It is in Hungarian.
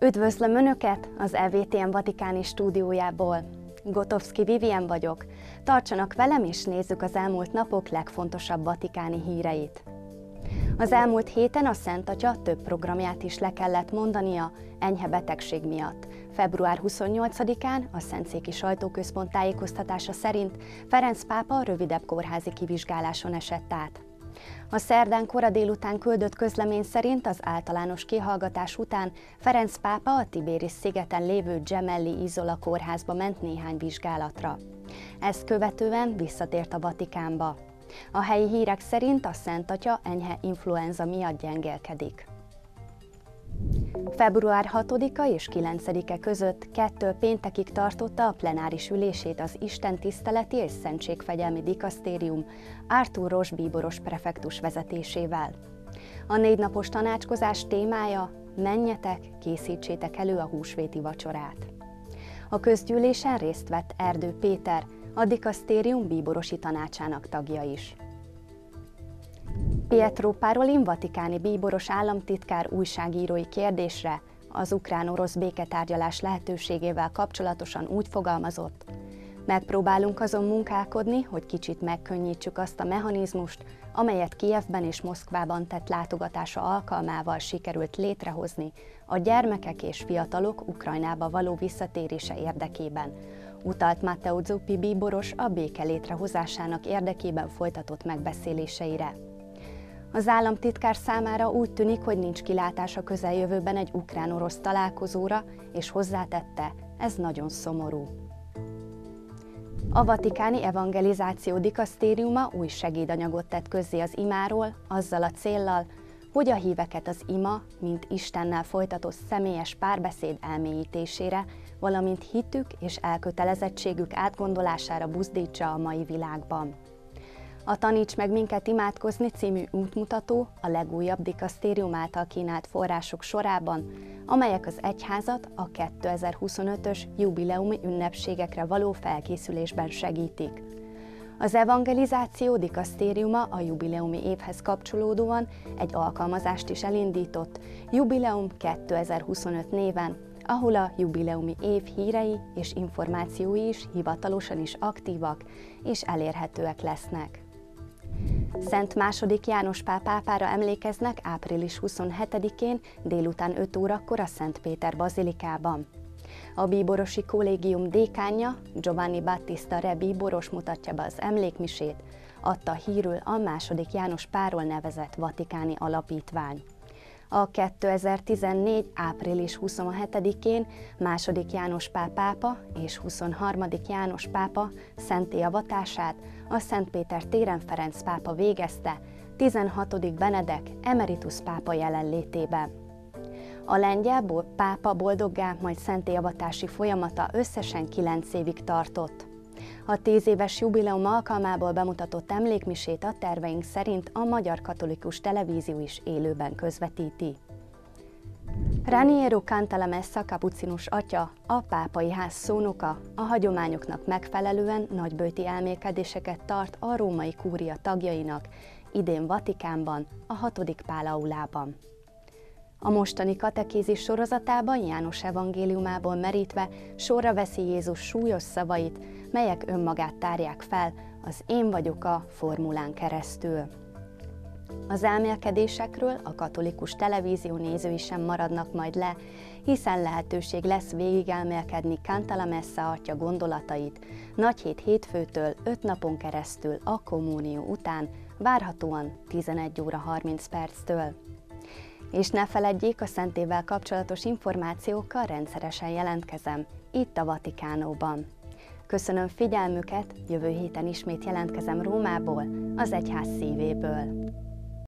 Üdvözlöm Önöket az EVTM Vatikáni stúdiójából. Gotovski Vivien vagyok. Tartsanak velem és nézzük az elmúlt napok legfontosabb vatikáni híreit. Az elmúlt héten a Szent Atya több programját is le kellett mondania enyhe betegség miatt. Február 28-án a Szentszéki Sajtóközpont tájékoztatása szerint Ferenc pápa rövidebb kórházi kivizsgáláson esett át. A szerdán kora délután küldött közlemény szerint az általános kihallgatás után Ferenc pápa a Tibéris szigeten lévő Gemelli Izola kórházba ment néhány vizsgálatra. Ezt követően visszatért a Vatikánba. A helyi hírek szerint a Szent Atya enyhe influenza miatt gyengélkedik. Február 6-a és 9-e között kettő péntekig tartotta a plenáris ülését az Isten tiszteleti és Szentségfegyelmi Dikasztérium Artur Ros bíboros prefektus vezetésével. A négy napos tanácskozás témája menjetek, készítsétek elő a húsvéti vacsorát. A közgyűlésen részt vett Erdő Péter, a dikasztérium bíborosi tanácsának tagja is. Pietro Parolin, vatikáni bíboros államtitkár újságírói kérdésre az ukrán-orosz béketárgyalás lehetőségével kapcsolatosan úgy fogalmazott, megpróbálunk azon munkálkodni, hogy kicsit megkönnyítsük azt a mechanizmust, amelyet Kijevben és Moszkvában tett látogatása alkalmával sikerült létrehozni a gyermekek és fiatalok Ukrajnába való visszatérése érdekében, utalt Matteo Zuppi bíboros a béke létrehozásának érdekében folytatott megbeszéléseire. Az államtitkár számára úgy tűnik, hogy nincs kilátás a közeljövőben egy ukrán-orosz találkozóra, és hozzátette, ez nagyon szomorú. A Vatikáni Evangelizáció Dikasztériuma új segédanyagot tett közzé az imáról, azzal a céllal, hogy a híveket az ima, mint Istennel folytatott személyes párbeszéd elmélyítésére, valamint hitük és elkötelezettségük átgondolására buzdítsa a mai világban. A Taníts meg minket imádkozni című útmutató a legújabb dikasztérium által kínált források sorában, amelyek az egyházat a 2025-ös jubileumi ünnepségekre való felkészülésben segítik. Az evangelizáció dikasztériuma a jubileumi évhez kapcsolódóan egy alkalmazást is elindított, Jubileum 2025 néven, ahol a jubileumi év hírei és információi is hivatalosan is aktívak és elérhetőek lesznek. Szent második János Pál pápára emlékeznek április 27-én délután 5 órakor a Szent Péter bazilikában. A bíborosi kollégium dékánja Giovanni Battista Re bíboros mutatja be az emlékmisét, adta hírül a második János Páról nevezett vatikáni alapítvány. A 2014. április 27-én második János Pál pápa és 23. János pápa szenté avatását a Szent Péter téren Ferenc pápa végezte 16. Benedek emeritus pápa jelenlétében. A lengyel pápa boldoggá, majd szentélyavatási folyamata összesen 9 évig tartott. A tíz éves jubileum alkalmából bemutatott emlékmisét a terveink szerint a Magyar Katolikus Televízió is élőben közvetíti. Raniero Cantalamessa kapucinus atya, a pápai ház szónoka, a hagyományoknak megfelelően nagybőti elmélkedéseket tart a római kúria tagjainak, idén Vatikánban, a hatodik Pálaulában. A mostani katekézis sorozatában János evangéliumából merítve sorra veszi Jézus súlyos szavait, melyek önmagát tárják fel az Én vagyok a formulán keresztül. Az elmélkedésekről a katolikus televízió nézői sem maradnak majd le, hiszen lehetőség lesz végigelmélkedni Cantalamessa atya gondolatait Nagyhét hétfőtől 5 napon keresztül a kommunió után, várhatóan 11 óra 30 perctől. És ne feledjék, a szentével kapcsolatos információkkal rendszeresen jelentkezem, itt a Vatikánóban. Köszönöm figyelmüket, jövő héten ismét jelentkezem Rómából, az egyház szívéből.